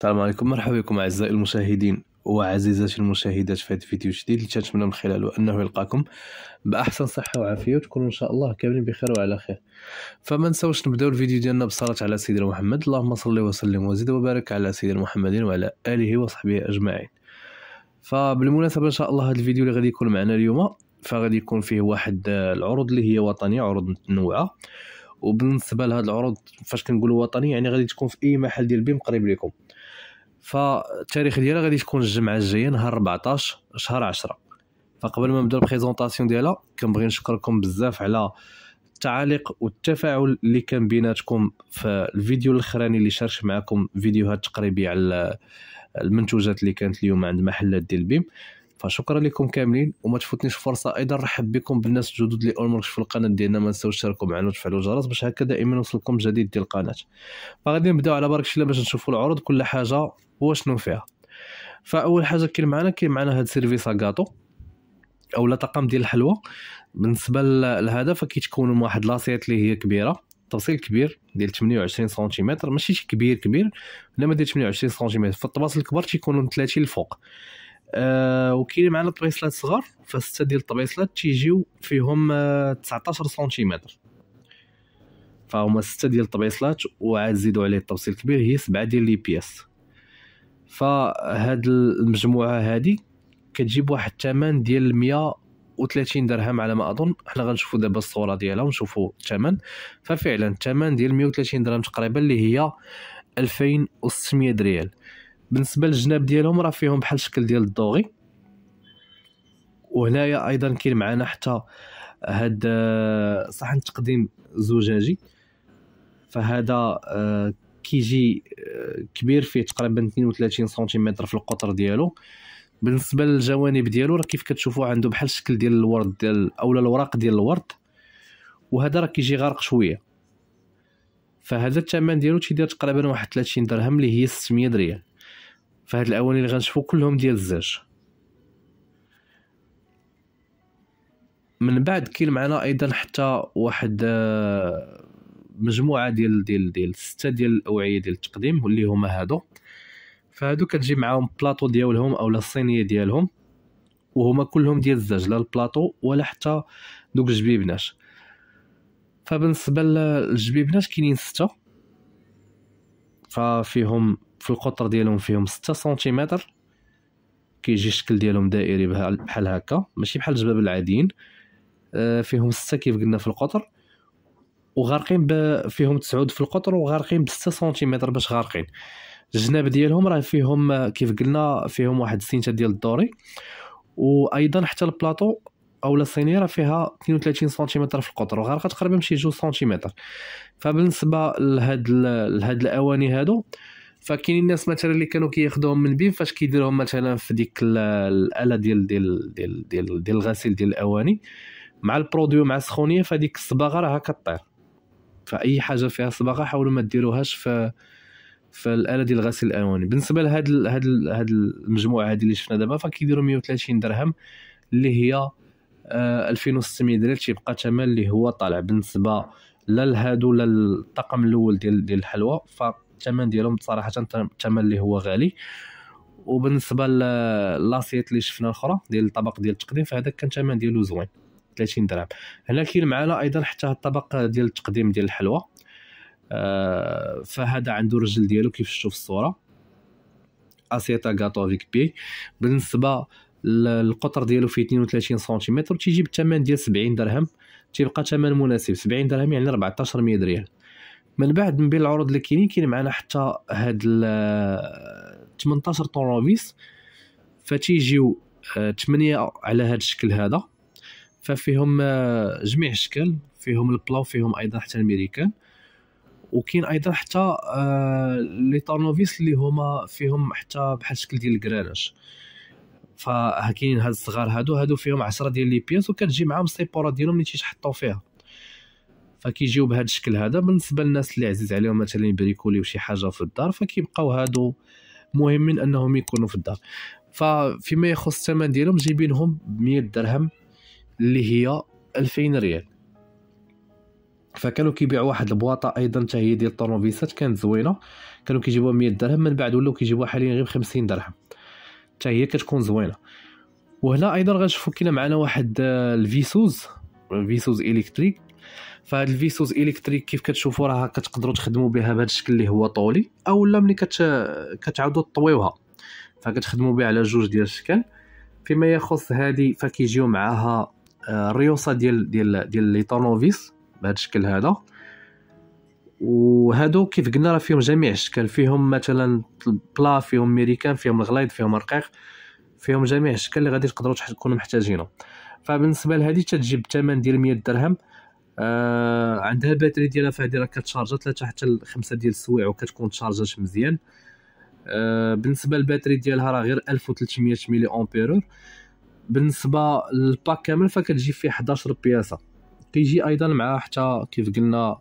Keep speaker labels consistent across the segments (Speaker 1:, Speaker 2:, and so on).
Speaker 1: السلام عليكم مرحبا بكم أعزائي المشاهدين وعزيزاتي المشاهدات في هذا الفيديو الجديد. اللي تنتمنى من خلاله أنه يلقاكم بأحسن صحة وعافية وتكونوا إن شاء الله كاملين بخير وعلى خير. فما نساوش نبدأو الفيديو ديالنا بالصلاه على سيدنا محمد. اللهم صل وسلم وزد وبارك على سيدنا محمد وعلى آله وصحبه أجمعين. فبالمناسبة إن شاء الله هذا الفيديو اللي غادي يكون معنا اليوم فغادي يكون فيه واحد العروض اللي هي وطنية عروض متنوعة. وبالنسبة لهاد العروض فاش كنقولوا وطني يعني غادي تكون في أي محل ديال BIM قريب لكم. فالتاريخ ديالها غادي تكون الجمعة الجاية نهار 14 شهر 10 فقبل ما نبداو ال présentation ديالها كنبغي نشكركم بزاف على التعاليق والتفاعل اللي كان بيناتكم في الفيديو الأخراني اللي شاركت معكم فيديوهات تقريبية على المنتوجات اللي كانت اليوم عند محلات ديال BIM فشكرا لكم كاملين وما تفوتنيش فرصة أيضا نرحب بكم بالناس الجدد اللي أول مرة في القناة ديالنا ما تنساوش تشاركوا معنا وتفعلوا الجرس باش هكا دائما يوصلكم جديد ديال القناة. فغادي نبداو على بركه الله باش نشوفوا العروض كل حاجة وشنو فيها. فأول حاجة كاين معنا كاين معنا هاد service gâteau أو طقم ديال الحلوى. بالنسبة لهذا فكيتكون من واحد l'assiette اللي هي كبيرة تفصيل كبير ديال 28 سنتيمتر ماشي شي كبير كبير انما ديال 28 سنتيمتر فالطباصل الكبار تيكونوا 30 الفوق آه وكاين معنا طبيصلات صغار فسته ديال الطبيصلات تيجيو فيهم آه 19 سنتيمتر. فهما سته ديال الطبيصلات وعاد زيدوا عليه التفصيل الكبير هي سبعة ديال لي بياس فهاد المجموعة هادي كتجيب واحد الثمن ديال 130 درهم على ما أظن. حنا غنشوفوا دابا الصورة ديالها ونشوفوا الثمن ففعلا الثمن ديال 130 درهم تقريبا اللي هي 2600 ريال. بالنسبة للجناب ديالهم راه فيهم بحال الشكل ديال الدوغي. وهنايا أيضا كاين معنا حتى هاد آه، صحن تقديم زجاجي. فهذا آه، كيجي آه، كبير فيه تقريبا 32 سنتيمتر في القطر ديالو. بالنسبة للجوانب ديالو راه كيف كتشوفوا عنده بحال الشكل ديال الورد ديال اولا الوراق ديال الورد. وهذا راه كيجي غارق شوية. فهذا الثمن ديالو تيدير تقريبا واحد 30 درهم اللي هي 600 ريال. فهاد الأواني اللي غنشوفو كلهم ديال الزاج من بعد كاين معنا أيضا حتى واحد آه، مجموعة ديال ديال ديال ستة ديال الأوعية ديال التقديم واللي هما هادو. فهادو كتجي معاهم بلاطو ديالهم اولا الصينيه ديالهم وهما كلهم ديال الزاج لا البلاطو ولا حتى دوك الجبيبنات فبالنسبة للجبيبنات كاينين ستة. ففيهم في القطر ديالهم فيهم ستة سنتيمتر. كيجي الشكل ديالهم دائري بحال هكا ماشي بحال الجباب العاديين. آه، فيهم ستة كيف قلنا في القطر. وغارقين فيهم تسعود في القطر وغارقين بستة سنتيمتر باش غارقين. الجناب ديالهم راه فيهم كيف قلنا فيهم واحد السينتا ديال الدوري. وأيضا حتى البلاطو أو الصينيه راه فيها 32 سنتيمتر في القطر وغارقة تقريبا شي 2 سنتيمتر. فبالنسبة لهاد لهاد الأواني هادو فكاينين الناس مثلا اللي كانوا كياخذوهم من بين فاش كيديروهم مثلا في ديك الآلة ديال ديال ديال ديال, ديال الغسيل ديال الأواني مع البرودوي مع السخونية فديك الصباغة راه كطير. فأي حاجة فيها صباغة حاولوا ما ديروهاش في في الآلة ديال غسيل الأواني. بالنسبة لهاد هاد هاد المجموعة هذه اللي شفنا دابا فكيديروا 130 درهم اللي هي آه 2600 درهم تيبقى ثمن اللي هو طالع. بالنسبة لا لهادو لا الطقم الأول ديال ديال الحلوى الثمن ديالهم صراحة الثمن اللي هو غالي. وبالنسبة ل l'assiette اللي شفنا الأخرى ديال الطبق ديال التقديم فهذا كان الثمن ديالو زوين 30 درهم. هنا كاين معنا أيضا حتى الطبق ديال التقديم ديال الحلوى. آه فهذا عنده الرجل ديالو كيف شفتوا في الصورة؟ assiette à gâteau avec pied بالنسبة القطر ديالو فيه 32 سنتيمتر تيجي بالثمن ديال 70 درهم تيبقى ثمن مناسب 70 درهم يعني 1400 ريال من بعد من بين العروض اللي كاينين كاين معنا حتى هاد 18 طوموبيس فتيجيو 8 آه، على هاد الشكل هذا. ففيهم آه، جميع الاشكال فيهم ال plat وفيهم أيضا حتى الميريكان. وكاين أيضا حتى آه، les tournevis اللي هما فيهم حتى بحال الشكل ديال الكراناج. فكاينين هاد الصغار هادو. هادو فيهم 10 ديال les pièces وكتجي معاهم السيبورات ديالهم اللي تيتحطوا فيها. فكيجيو بهذا الشكل هذا بالنسبة للناس اللي عزيز عليهم مثلا يبريكوليو شي حاجة في الدار فكيبقاو هادو مهمين أنهم يكونوا في الدار. ففيما يخص الثمن ديالهم جايبينهم ب 100 درهم اللي هي 2000 ريال. فكانوا كيبيعوا واحد البواطة أيضا حتى هي ديال الطورنوفيسات كانت زوينة. كانوا كيجيبوها 100 درهم من بعد ولاو كيجيبوها حاليا غير ب 50 درهم. حتى هي كتكون زوينة. وهنا أيضا غنشوفوا كاين معنا واحد آه، la visseuse la visseuse électrique. فهاد la visseuse électrique كيف كتشوفوا راه كتقدروا تخدموا بها بهذا الشكل اللي هو طولي أو لا ملي كت كتعاودوا تطويوها. فكتخدموا بها على جوج ديال الشكل. فيما يخص هذه فكيجيو معاها آه، الريوس ديال ديال ديال les tournevis بهذا الشكل هذا. وهادو كيف قلنا راه فيهم جميع الاشكال فيهم مثلا plat فيهم ميريكان فيهم الغليظ فيهم الرقيق فيهم جميع الاشكال اللي غادي تقدروا تكونوا محتاجينه فبالنسبة لهذه تتجيب الثمن ديال 100 درهم. آه عندها la batterie ديالها فهادي راه كتشارجا 3 حتى 5 ديال السوايع وكتكون تشارجات مزيان. آه بالنسبة لل batterie ديالها راه غير 1300 milliampère-heure. بالنسبة لل pack كامل فكتجي فيه 11 بياسه كيجي أيضا مع حتى كيف قلنا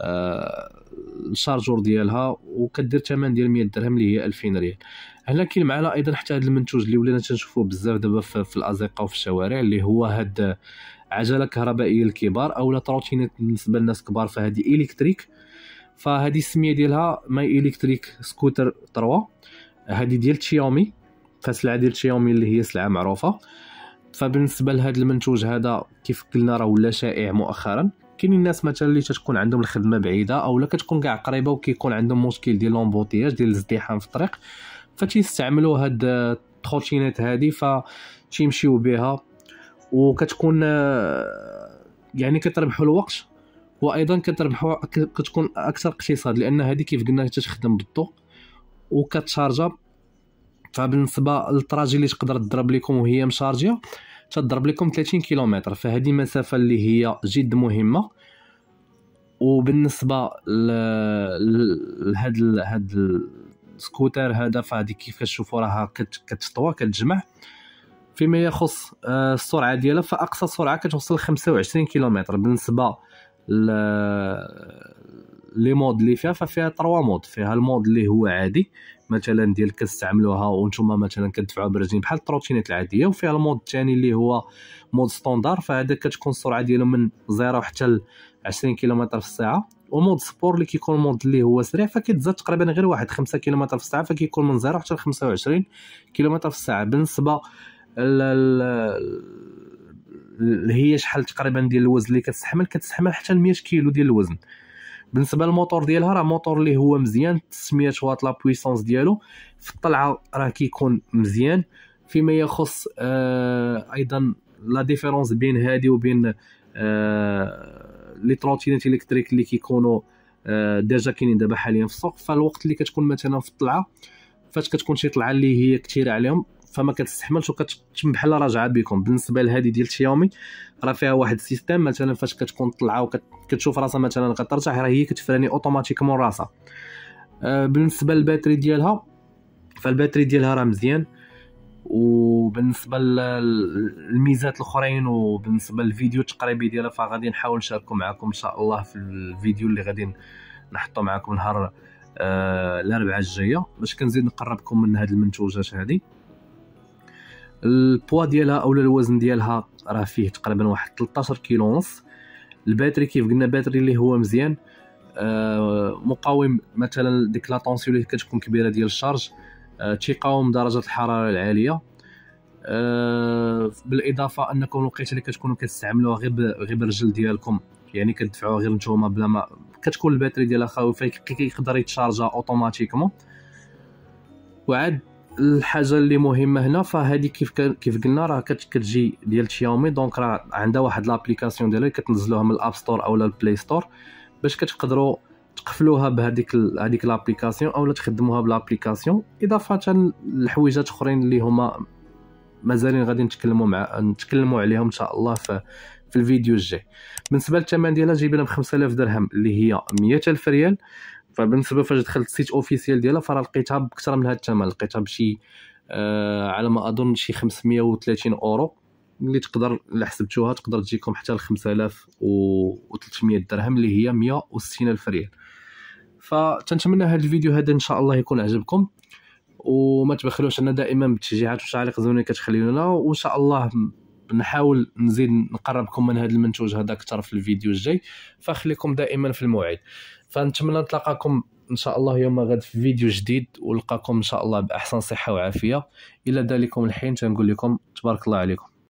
Speaker 1: ال chargeur ديالها وكدير ثمن ديال 100 درهم اللي هي 2000 ريال. هنا كاين معنا أيضا حتى هذا المنتوج اللي ولينا تنشوفوه بزاف دابا في, الازقه وفي الشوارع اللي هو هاد عجلة كهربائية للكبار اولا trottinette بالنسبة للناس كبار فهذه électrique. فهذه السمية ديالها Mi Electric Scooter 3 هذه ديال شياومي فسلعة ديال شياومي اللي هي سلعة معروفة. فبالنسبة لهذا المنتوج هذا كيف قلنا راه ولا شائع مؤخرا. كاينين الناس مثلا اللي تتكون عندهم الخدمة بعيدة اولا كتكون كاع قريبة وكيكون عندهم مشكل ديال l'embouteillage ديال الازدحام في الطريق فتيستعملوا هاد التروتينات هادي فتيمشيو بها وكتكون يعني كتربحوا الوقت وأيضا كتربحوا كتكون أكثر اقتصاد لأن هذه كيف قلنا تخدم بالضوء وكتشارجا فبالنسبة للطراجي اللي تقدر تضرب لكم وهي مشارجيه تضرب لكم 30 كيلومتر فهذه مسافة اللي هي جد مهمة. وبالنسبة لهاد هاد السكوتر هذا فهذه كيف كتشوفوا راها كتطوى كتجمع. فيما يخص آه، السرعة ديالها فأقصى سرعة كتوصل 25 كيلومتر. بالنسبة les modes اللي فيها ففيها trois modes فيها ال mode اللي هو عادي. مثلا ديال كتستعملوها وأنتم مثلا كتدفعوا برجلين بحال التروتينات العادية وفيها ال mode الثاني اللي هو mode standard فهذا كتكون السرعة ديالو من 0 حتى ل 20 كيلومتر في الساعة. و mode sport اللي كيكون mode اللي هو سريع فكيتزاد تقريبا غير واحد 5 كيلومتر في الساعة فكيكون من 0 حتى ل 25 كيلومتر في الساعة. بالنسبة اللي هي شحال تقريبا ديال الوزن اللي كتستحمل كتستحمل حتى 100 كيلو ديال الوزن. بالنسبة للموتور ديالها راه موتور اللي هو مزيان 900 واط la puissance ديالو. في الطلعة راه كيكون مزيان. فيما يخص آه أيضا la différence بين هادي وبين آه les trottinettes électriques اللي كيكونوا آه déjà كاينين دابا حاليا في السوق. فالوقت اللي كتكون مثلا في الطلعة فاش كتكون شي طلعة اللي هي كثيره عليهم فما كتستحملش وكتمشي بحال راجعة بكم. بالنسبة لهذه ديال شياومي راه فيها واحد ال système مثلا فاش كتكون طلعة وكتشوف راسها مثلا كترتاح راه هي كتفراني automatiquement راسها. آه بالنسبة لل batterie ديالها ف la batterie ديالها راه مزيان. وبالنسبة للميزات الأخرين وبالنسبة للفيديو التقريبي ديالها فغادي نحاول نشاركو معكم إن شاء الله في الفيديو اللي غادي نحطو معكم نهار آه الأربعاء الجاية باش كنزيد نقربكم من هاد المنتوجات هذه البوا ديالها أو الوزن ديالها راه فيه تقريبا واحد 13 كيلو ونص. la batterie كيف قلنا batterie اللي هو مزيان. آه مقاوم مثلا ديك la tension اللي كتكون كبيرة ديال ال charge آه تيقاوم درجة الحرارة العالية. آه بالإضافة انكم الوقيته اللي كتكونوا كتستعملوها غير غير بالرجل ديالكم يعني كتدفعوها غير نتوما بلا ما كتكون la batterie ديالها خاويه كيقدر يتشارجا automatiquement وعاد الحاجة اللي مهمة هنا فهذه كيف كيف قلنا راه كتجي ديال شياومي donc راه عندها واحد l'application ديالها كتنزلوها من ال App Store أو ال Play Store باش كتقدروا تقفلوها بهذيك هذيك l'application اولا تخدموها ب l'application إضافة لحويجات أخرين اللي هما مازالين غادي نتكلموا مع نتكلموا عليهم إن شاء الله في في الفيديو الجاي. بالنسبة للثمن ديالها جايبينها ب 5000 درهم اللي هي 100000 ريال. فبالنسبه فاش دخلت ال site officiel ديالها فراه لقيتها بكثر من هذا الثمن. لقيتها بشي آه على ما أظن شي 530 أورو. اللي تقدر اللي حسبتوها تقدر تجيكم حتى ل 5300 درهم اللي هي 160 ألف ريال. فتنتمنى هذا الفيديو هذا إن شاء الله يكون عجبكم. وما تبخلوش أنا دائما بالتشجيعات والتعليق زوينين كتخليونا وإن شاء الله نحاول نزيد نقربكم من هذا المنتوج هذا أكثر في الفيديو الجاي فخليكم دائما في الموعد. فنتمنى نتلاقاكم إن شاء الله يوم غد في فيديو جديد ولقاكم إن شاء الله بأحسن صحة وعافية. إلى ذلكم الحين تنقول لكم تبارك الله عليكم.